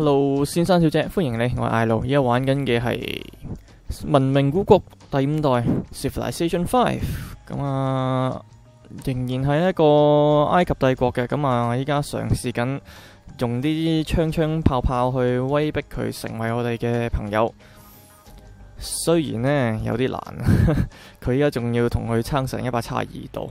路先生小姐，歡迎你，我係艾路，而家玩緊嘅係《文明古國》第五代 Civilization Five，咁啊，仍然係一個埃及帝國嘅，咁啊，依家嘗試緊用啲槍槍炮炮去威逼佢成為我哋嘅朋友。雖然呢有啲難，佢依家仲要同佢撐成一百七十二度。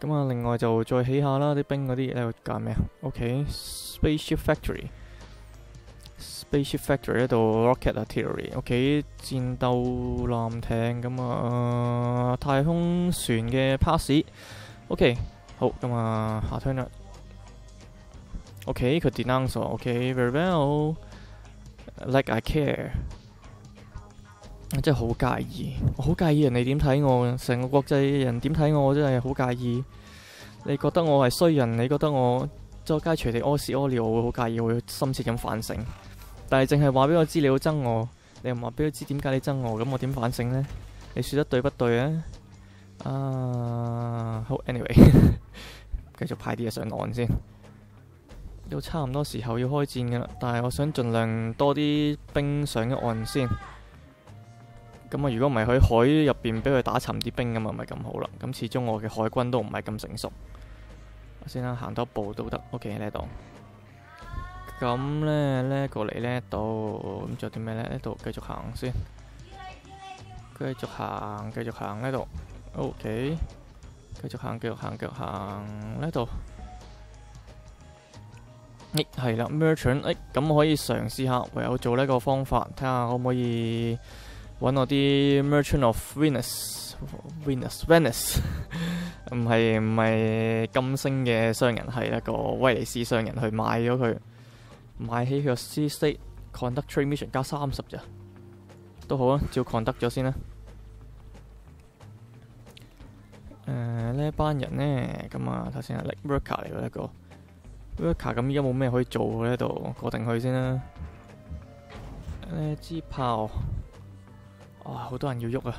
咁啊，另外就再起下啦，啲兵嗰啲喺度搞咩啊？OK，Spaceship Factory，Spaceship Factory 呢度 Rocket Artillery，OK，戰鬥艦艇咁啊，太空船嘅 pass，OK，好咁啊，下 turn 啦。OK，佢 denounce，OK，very well，like I care。我真係好介意，我好介意人哋點睇我，成個國際人點睇我，我真係好介意。你覺得我係衰人，你覺得我周街隨地屙屎屙尿，我会好介意，我會深切咁反省。但係淨係話俾我知你好憎我，你又唔話俾我知點解你憎我，咁我點反省呢？你說得對不對啊？啊，好，anyway，繼續派啲嘢上岸先。都差唔多時候要開戰噶啦，但係我想盡量多啲兵上嘅岸先。咁啊，如果唔係喺海入边俾佢打沉啲兵咁啊，咪咁好啦。咁始終我嘅海軍都唔係咁成熟。我先啦，行多步都得。OK 呢度。咁咧呢过嚟呢度，咁仲有啲咩呢？呢度繼續行先。繼續行，繼續行呢度。OK。繼續行，繼續行，繼續行呢度。誒，係啦，Merchant。诶，咁可以嘗試下，唯有做呢個方法，睇下可唔可以。揾我啲 Merchant of Venus，Venus，Venus，唔系唔系金星嘅商人，系一个威尼斯商人去买咗佢，买起佢個 C State Conductor Mission 加三十咋，都好啊，照 Conduct 咗先啦。诶、呢，呢班人呢，咁啊，头先係 l i k Worker 嚟嘅一个 Worker，咁依家冇咩可以做呢度，过定去先啦。呢、支炮。哇！好多人要喐啊，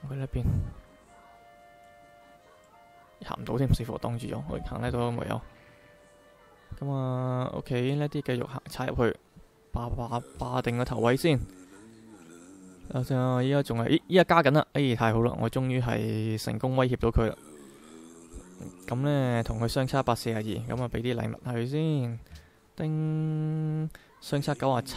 行去呢边行唔到添，似乎擋住咗。我行呢度都冇有。咁啊，OK，呢啲继续行，踩入去，霸霸霸定个头位先。啊，先啊，依家仲系，咦，依家加紧啦。哎，太好啦，我终于系成功威胁到佢啦。咁呢，同佢相差一百四十二，咁啊，俾啲礼物佢先。叮，相差九十七。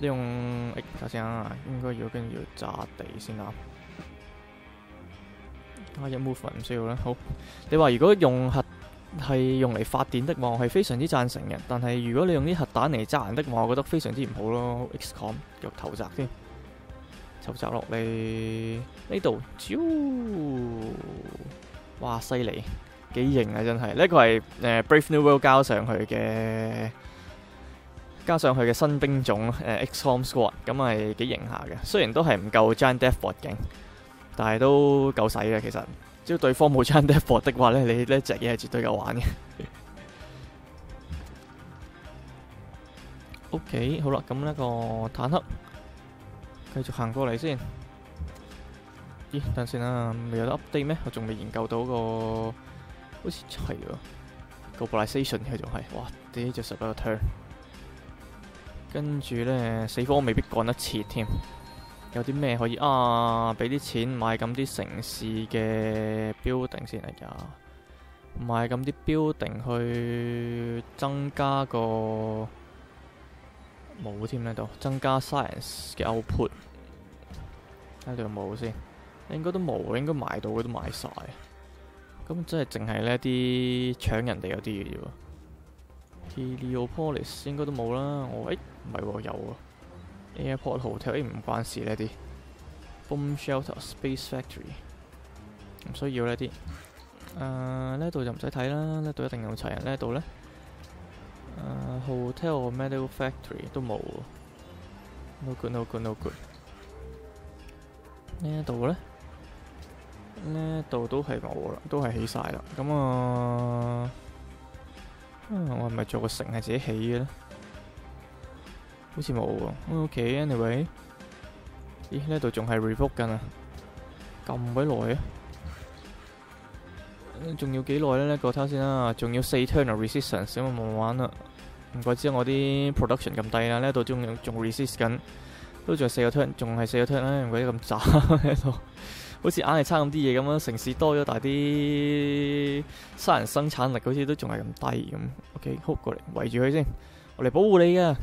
用誒，首先啊，應該要跟住要炸地先啦。啊，有 move 唔需要啦。好，你話如果用核係用嚟發電的话，我係非常之贊成嘅。但係如果你用啲核彈嚟炸人的话，我覺得非常之唔好咯。XCOM 肉頭砸添，就砸落嚟呢度，哇，犀利，幾型啊！真係呢個係誒 Brave New World 交上去嘅。加上佢嘅新兵種誒 XCOM Squad，咁係幾型下嘅。雖然都係唔夠 Giant Death Bot 勁，但係都夠使嘅。其實只要對方冇 Giant Death Bot 的話咧，你呢隻嘢係絕對夠玩嘅。OK，好啦，咁呢個坦克繼續行過嚟先。咦，等先啦，未有得 update 咩？我仲未研究到個，好似系喎，Globalization 佢仲係，哇，呢隻十一個 turn。跟住呢，死火未必趕得切添。有啲咩可以啊？俾啲錢買咁啲城市嘅 building 先嚟噶。買咁啲 building 去增加個冇添呢度，增加 science 嘅 output，呢度有冇先？應該都冇，應該買到嘅都買晒。咁即係淨係呢啲搶人哋嗰啲嘅啫喎。Heliopolis 應該都冇啦。我誒唔係喎，有啊。Airport Hotel 唔關事呢啲。Boom Shelter Space Factory 唔需要呢啲。誒呢度就唔使睇啦，呢度一定有齊人。呢度咧。Uh, hotel Metal Factory 都冇，no good no good no good。呢度咧，呢度都係冇啦，都係起晒啦。咁啊，我係咪做個城係自己起嘅咧？好似冇喎。OK，anyway，咦？呢度仲係 rebook 紧啊？咁鬼耐啊！仲要幾耐咧？呢個睇先啦，仲要四 turn resistance，咁啊慢慢玩啦。唔怪之我啲 production 咁低啦，呢度仲仲 resist 緊，都仲係四個 turn，仲係四個 turn 啦，唔怪之咁渣喺度，好似硬係差咁啲嘢咁啊！城市多咗，但係啲生人生產力好似都仲係咁低咁。OK，好過嚟圍住佢先，我嚟保護你噶。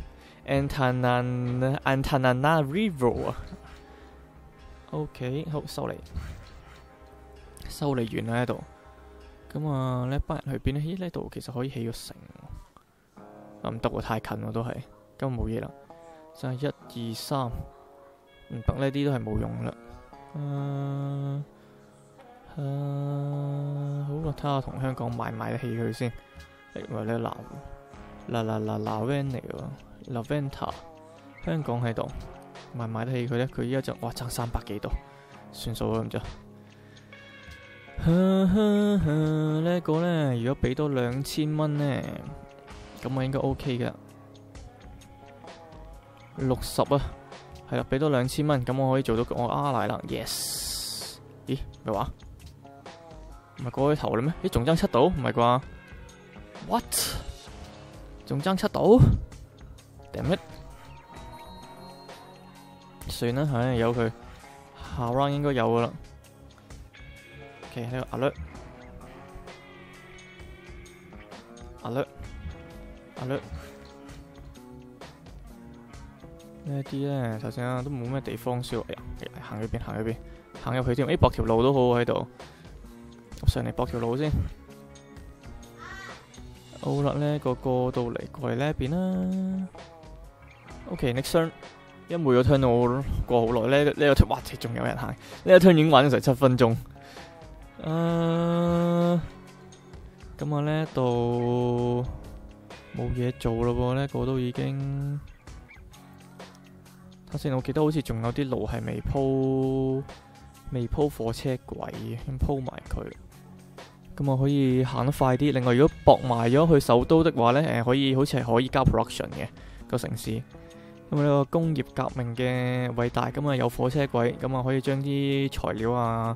Antananarivo 啊，OK，好收嚟，收嚟完啦喺度。咁啊，呢班人去邊咧？呢度其實可以起個城。啊唔得喎，太近喎都係，根本冇嘢啦。就係一二三，唔得呢啲都係冇用啦。好啦，睇下同香港買唔買得起佢先。誒，話咧嗱嗱嗱嗱嗱 van 嚟喎，Laventa，香港喺度買唔買得起佢咧？佢依家就哇爭三百几度，算数啦咁就。呢个咧，如果俾多两千蚊咧。咁我应该 OK 噶，六十啊，系啦，俾多两千蚊，咁我可以做到我阿奶啦，yes，咦，咩话？唔系过咗头啦咩？咦，仲争七度？唔系啩？What？仲争七度？Damn it！算啦，唉，由佢，下 round 应该有噶啦。OK，呢個 alert，alert。阿略，呢啲咧，頭先啊都冇咩地方需要，哎呀，行去边，行去边，行入去添，誒，駁條路都好喺度，上嚟駁條路先。好啦，呢个过到嚟，过嚟呢一邊啦。OK，next turn，一每個 turn 我過好耐，呢呢个 turn，哇，仲有人行，呢个 turn 已经玩咗成七分鐘。誒，咁我呢度。冇嘢做咯喎，呢个都已经。頭先我記得好似仲有啲路係未鋪，未鋪火車軌，先鋪埋佢。咁我可以行得快啲。另外，如果駁埋咗去首都的話呢，誒可以好似係可以交 production 嘅個城市。咁呢個工業革命嘅偉大，咁啊有火車軌，咁啊可以將啲材料啊。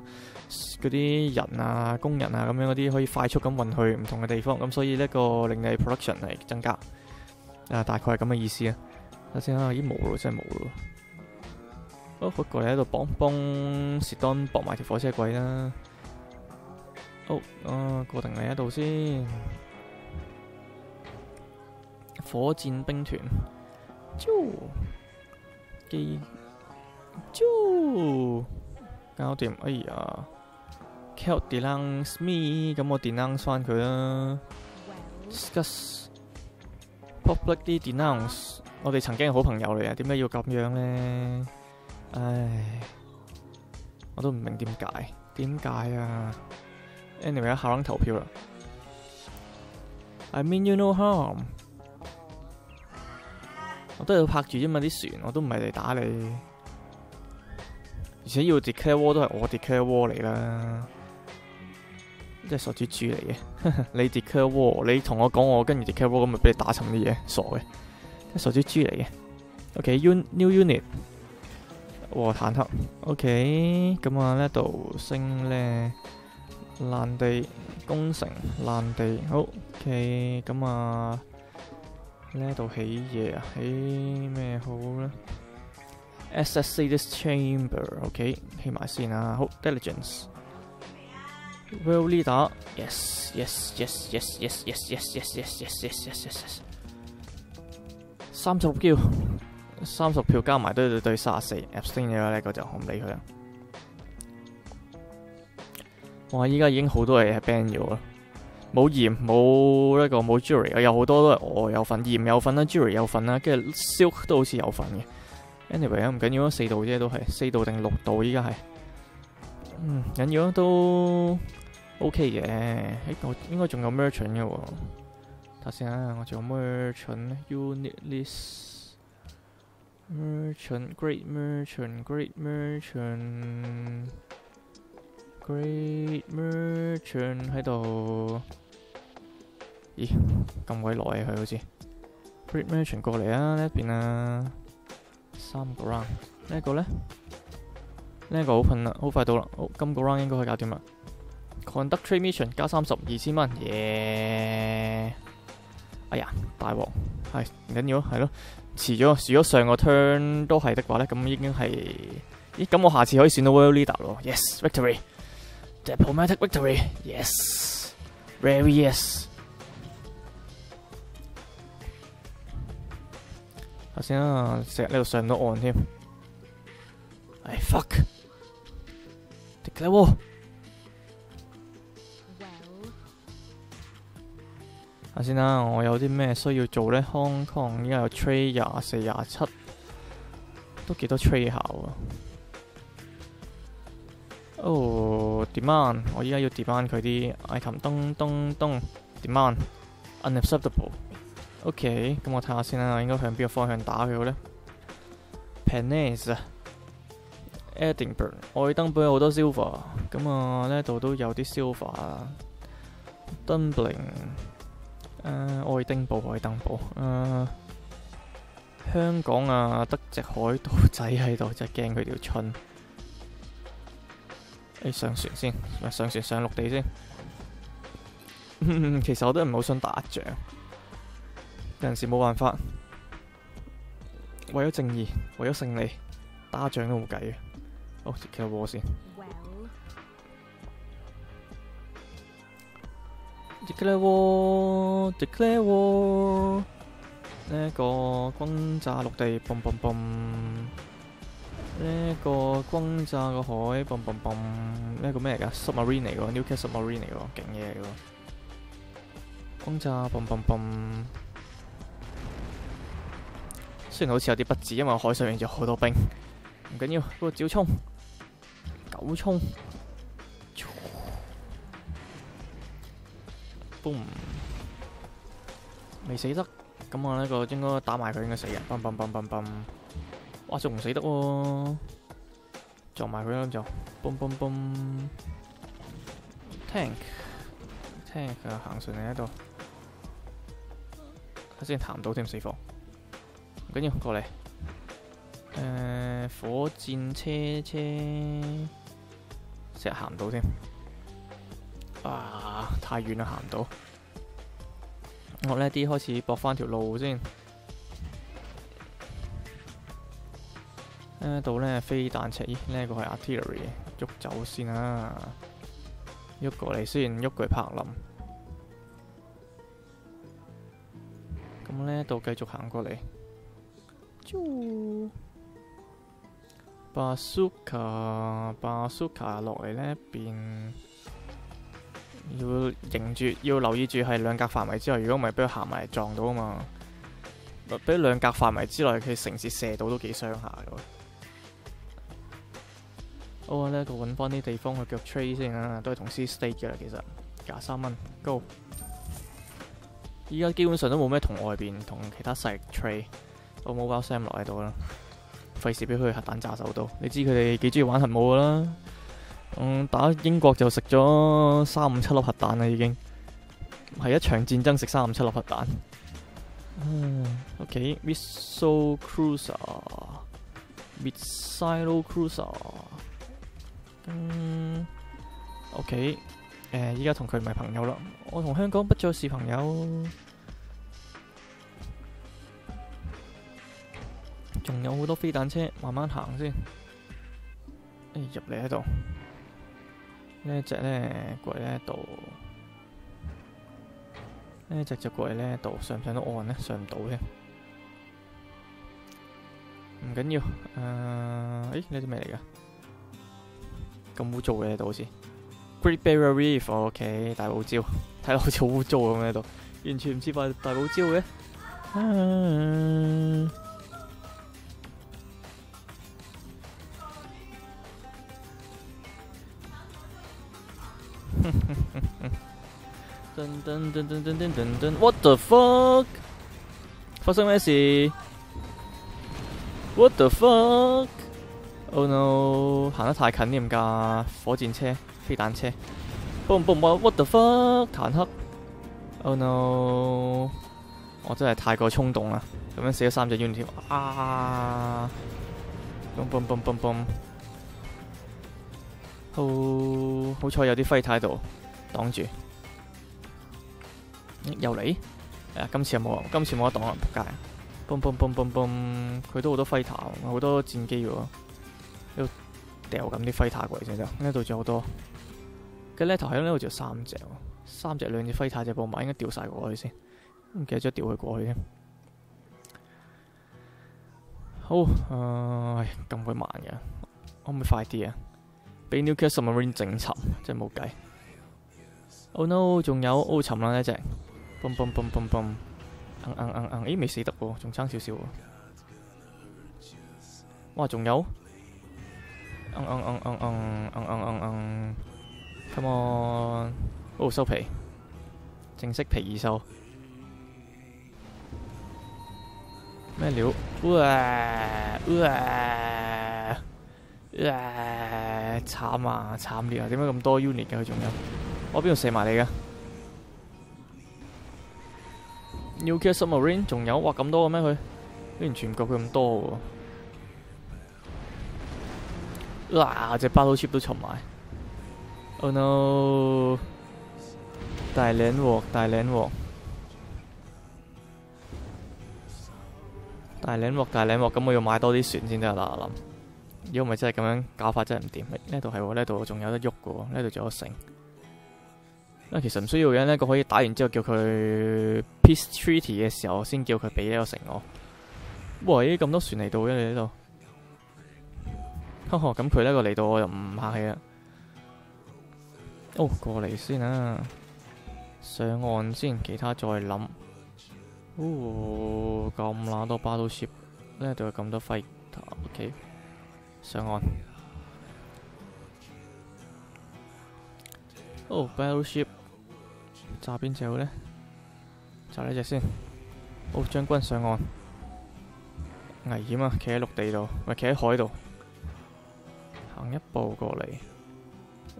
嗰啲人啊、工人啊咁樣嗰啲可以快速咁運去唔同嘅地方，咁所以呢個令你 production 係增加，啊大概係咁嘅意思啊。睇先啊，已經冇咯，真係冇咯。好，過嚟喺度幫幫士丹駁埋條火車軌啦。哦，啊過定嚟喺度先。火箭兵團，啾，機，啾，搞掂，哎呀！Help denounce me，咁我 denounce 翻佢啦。Discuss publicly denounce，我哋曾經係好朋友嚟啊，點解要咁樣咧？唉，我都唔明點解，點解啊？Anyway，下 round 投票啦。I mean you know harm，我都要拍住啫嘛啲船，我都唔係嚟打你，而且要 decare war 都係我 decare war 嚟啦。即係傻豬豬嚟嘅，你 decare war，你同我講我跟住 decare war，咁咪俾你打沉啲嘢，傻嘅，傻豬豬嚟嘅。OK，new unit，和坦克，OK，咁啊呢度升咧爛地工程爛地，好 OK，咁啊呢度起嘢啊，起咩好咧？SSC this chamber，OK，起埋先啊，好，diligence，will leader，yes，yes，yes，yes，yes，yes，yes，yes，yes，yes，yes，yes，yes，yes，三十六 Q，三十票加埋都要對三四，abstain 嘅呢個就我唔理佢啦。哇！依家已經好多嘢係 ban 咗啦，冇鹽冇呢個冇 jury，有好多都係我有份，鹽有份啦，jury 有份啦，跟住 silk 都好似有份嘅。anyway 啊，唔緊要啊，四度啫都係四度定六度，依家係，嗯，緊要啊都 OK 嘅。誒，我應該仲有 merchant 嘅喎，睇先啊，我做 merchant unit list，merchant great merchant great merchant great merchant 喺度，咦，咁鬼耐啊佢好似，great merchant 過嚟啊呢一邊啊！三個 round，呢一個咧，呢一個好近啦，好快到啦，好，今個 round 應該可以搞掂啦。Conduct trade mission 加三十二千蚊，耶！哎呀，大鑊，係唔緊要，係咯，遲咗，如果上個 turn 都係的話咧，咁已經係，咦，咁我下次可以選到 world leader 咯，yes，victory，diplomatic victory，yes，very yes。頭先啊，成日呢度上到岸添。哎 fuck，declare 喎。先啦，我有啲咩需要做咧？Hong Kong 依家有 trade 廿四廿七，都幾多 trade 下喎。哦，demand，我依家要 demand 佢啲 item，咚咚咚，demand，unacceptable。OK，咁我睇下先啦，我應該向邊個方向打佢好咧？Penance、Edinburgh、愛登堡有好多 silver，咁啊呢度都有啲 silver 啊 dumbling、呃、愛丁堡、愛丁堡，誒、呃，香港啊，得隻海盜仔喺度，真係驚佢條春。你，上船先，上船上陸地先。其實我都唔好想打仗。有陣時冇辦法，為咗正義，為咗勝利，打仗都冇計嘅。好，接個波先。Declare war，Declare war。呢个轰炸陆地，boom boom boom。呢个轰炸个海，boom boom boom。呢个咩嚟噶？Submarine 嚟噶，Nuclear Submarine 嚟噶，劲嘢嚟噶。轰炸，boom boom boom。雖然好似有啲不智，因为海上面有好多兵，唔紧要，不过照冲，九冲，boom，未死得，咁我呢個應該打埋佢應該死嘅，嘣嘣嘣嘣嘣，哇仲唔死得喎，撞埋佢啦就，boom boom boom，tank，tank 佢行上嚟喺度，睇先彈唔到添死火。唔緊要，過嚟。誒、呃，火箭車車，成日行唔到添。啊，太远啦，行唔到。我呢啲开始駁翻条路先。呢度咧飛彈車，咦？呢、這個係 artillery，喐走先啦。喐过嚟先，喐佢柏林。咁呢度继续行过嚟。巴蘇卡，巴蘇卡落嚟呢一邊，要迎住，要留意住系两格范围之內。如果唔系，俾佢行埋撞到啊嘛。俾两格范围之内，佢城市射到都幾傷下嘅。好啊，呢個搵翻啲地方去脚 trade 先啊，都系同 C state 嘅啦。其实廿三蚊，Go。依家基本上都冇咩同外边同其他勢力 trade。我冇包 Sam 落喺度啦，费事俾佢核弹炸手到。你知佢哋几中意玩核武噶啦。嗯，打英國就食咗三五七粒核彈啦，已經係一場戰爭食三五七粒核彈。嗯，OK，Missile Cruiser，Missile Cruiser。嗯，OK，誒，依家同佢唔係朋友啦，我同香港不再是朋友。仲有好多飛彈車，慢慢行先。誒，入嚟喺度，呢一隻咧過嚟呢度，呢一隻就過嚟呢度，上唔上到岸咧？上唔到嘅。唔緊要。诶、呃，誒呢只咩嚟噶？咁污糟嘅呢度好似。Great Barrier Reef，OK，大堡礁，睇落好似好污糟咁喺度，完全唔似块大堡礁嘅。噔噔噔噔噔噔噔噔，What the fuck？發生咩事？What the fuck？Oh no！行得太近添㗎，火箭車、飛彈車，boom boom boom！What the fuck？坦克！Oh no！我真係太過衝動啦，咁樣死咗三隻 unit 啊！boom boom boom boom boom！好好彩有啲飛塔喺度擋住，又嚟！誒，今次有冇？今次冇得挡啊！仆街！boom boom boom boom boom！佢都好多飛塔，好多戰機喎，喺度掉緊啲飛塔過嚟先得。呢度仲好多，嘅呢頭喺呢度仲有三只，三隻兩隻飛塔隻步馬應該掉晒过去先，唔记得咗掉佢过去添。好，誒、呃，咁鬼慢嘅，可唔可以快啲啊？俾 New Cat Submarine 整沉，真系冇计。Oh no！仲有 O 沉啦呢隻。嘣嘣嘣嘣嘣，嗯嗯嗯嗯，咦未死得喎，仲差少少喎。哇，仲有，嗯嗯嗯嗯嗯嗯嗯嗯，Come on，哦收皮，正式皮二收。咩料？哇哇哇！惨啊惨烈啊！點解咁多 unit 嘅佢仲有？我邊度射埋你㗎？Nuclear Submarine 仲有哇咁多嘅咩佢？完全唔夠佢咁多喎！哇隻 Battleship 都沉埋！Oh no！大靚鑊，大靚鑊，大靚鑊，大靚鑊！咁我要買多啲船先得啦，我諗。如果唔係真係咁樣搞法真係唔掂。呢度係喎，呢度仲有得喐嘅喎，呢度仲有啊，其實唔需要嘅，呢個可以打完之後叫佢 Peace Treaty 嘅時候，先叫佢俾呢個城我。喂，咁多船嚟到嘅你呢度，呵呵，咁佢呢個嚟到我就唔客气啦。哦，過嚟先啊，上岸先，其他再諗。哦，咁乸多 Battleship，呢度有咁多 fight。O K，上岸。哦，Battleship。炸邊隻好呢？炸呢隻先。好，將軍上岸。危險啊！企喺陸地度，咪企喺海度。行一步過嚟，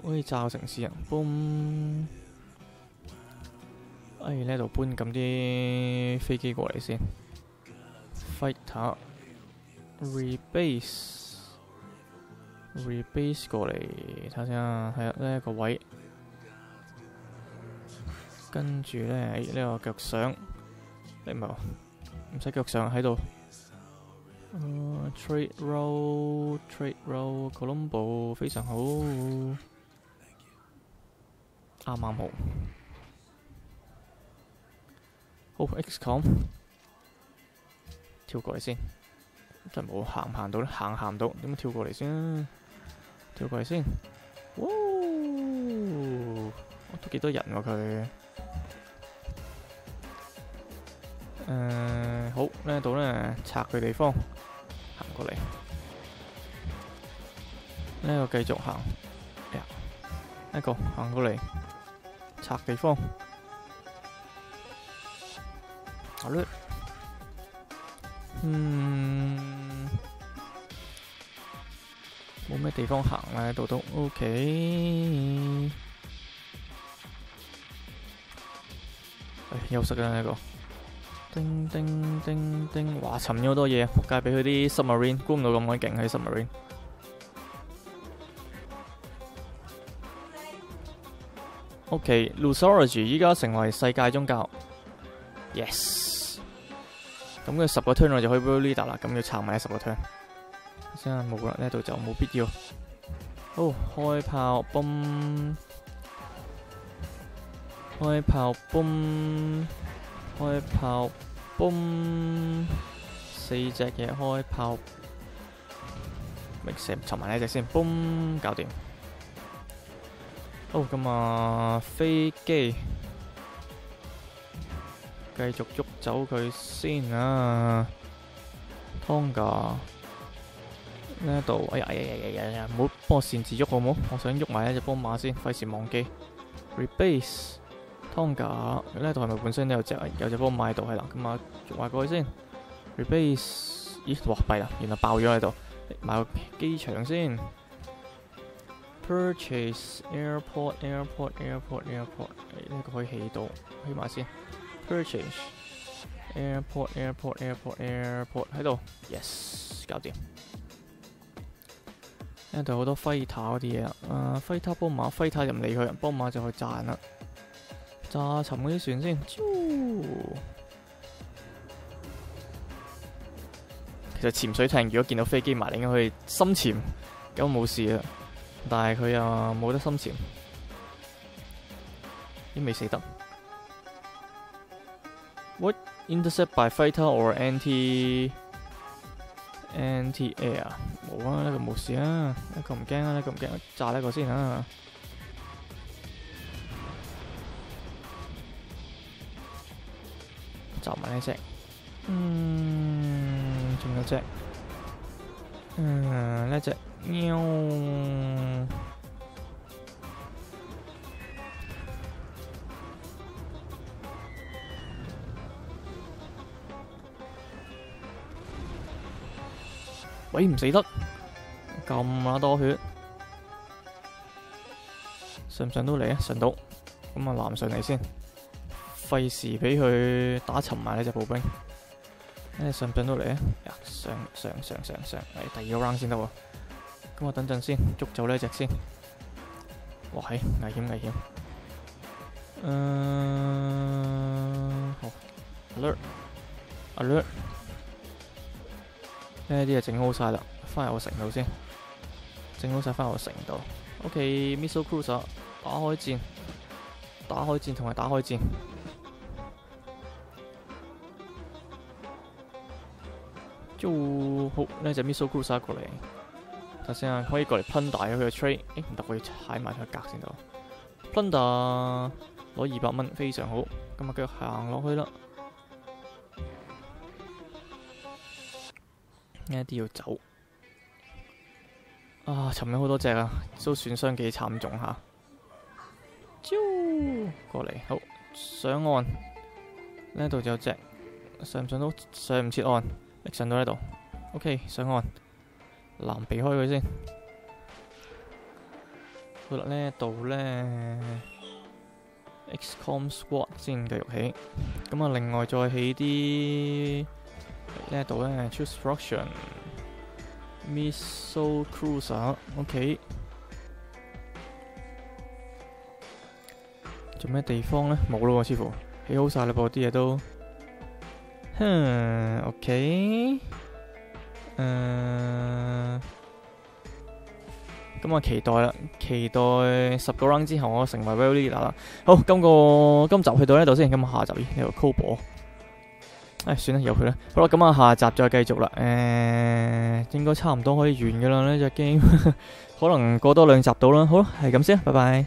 可以炸城市人。boom！哎，呢度搬咁啲飛機過嚟先。Fighter，rebase，rebase 過嚟睇下先啊，係啊，呢一個位。跟住咧，呢、這個腳上，你唔係唔使腳上喺度。Trade row，trade row，Colombo 非常好，啱啱好。好，XCOM 跳過嚟先，真係冇行唔行到咧，行行唔到，點樣跳過嚟先？跳過嚟先，哇！都幾多人喎佢。好呢度呢，拆佢地方，行過嚟，呢個繼續行，呀，呢個行過嚟，拆地方，好嘞，嗯，冇咩地方行啦，呢度都。OK，休息啦呢個。叮叮叮叮，哇！沉咗好多嘢，仆街俾佢啲 submarine 估唔到咁鬼勁，喺 submarine。OK，Losology 依家成為世界宗教。Yes。咁佢十個 turn 我就可以 world leader 啦，咁要撐埋十個 turn。先啊，冇啦，呢度就冇必要。好，開炮，boom！開炮，boom！开炮，嘣！四只嘢开炮咪成尋埋呢只先，boom，搞掂。好，咁啊，飞机继续喐走佢先啊，湯架呢度，哎呀哎呀哎呀哎呀，唔好帮我擅自喐好冇？我想喐埋一只波马先，费事忘记。Rebase 湯架呢度係咪本身都有隻有隻波馬喺度係啦？咁啊，喐埋過去先。Rebase，咦，哇弊啦，原來爆咗喺度，買個機場先。Purchase airport airport airport airport，呢個可以起到，起埋先。Purchase airport airport airport airport 喺度，yes，搞掂。呢度好多 fighter 嗰啲嘢啊，啊 fighter 波馬 fighter 就唔理佢，波馬就去賺啦。炸沉嗰啲船先。其實潛水艇如果見到飛機埋嚟，應該可以深潛，咁冇事啊。但係佢又冇得深潛，都未死得。What intercept by fighter or anti anti air？冇啊，呢個冇事啊，呢個唔驚啊，呢個唔驚，炸呢個先啊。炸埋呢隻，嗯，仲有隻，嗯，呢隻。喵！喂，唔死得，咁啊多血，上唔上到嚟啊？上到，咁啊攬上嚟先，費事俾佢打沉埋呢隻步兵。誒，上唔上到嚟啊？上上上上上，系第二個 round 先得喎。咁我等陣先，捉走呢隻先。哇，係危險危險。嗯，好，alert，alert。呢啲嘢整好晒啦，翻入我城度先。整好晒翻入我城度。OK，missile cruiser，打開戰，打開戰同埋打開戰。就好，呢隻 missile cruiser 過嚟。睇先啊，可以過嚟喷大佢个 trade，诶唔得，我要踩埋佢格先得。喷大攞二百蚊，非常好。咁啊，繼續行落去啦。呢一啲要走。啊，尋咗好多隻啊，都損傷幾慘重下。招過嚟，好上岸。呢度就有隻上唔上到？上唔切岸，上到呢度。OK，上岸。難避開佢先。好啦，呢度咧，XCOM Squad 先繼續起。咁啊，另外再起啲呢度咧，Choose Destruction Missile Cruiser，OK。做咩地方咧？冇咯，似乎起好晒啦噃，啲嘢都。哼，OK。誒，咁啊期待啦，期待十個 round 之後我成為 World Leader 啦。好，今個今集去到呢度先，咁下集呢個 Cobalt，誒，算啦，由佢啦。好啦，咁啊下集再繼續啦。誒，應該差唔多可以完噶啦呢隻 game，可能過多兩集到啦。好啦，係咁先，拜拜。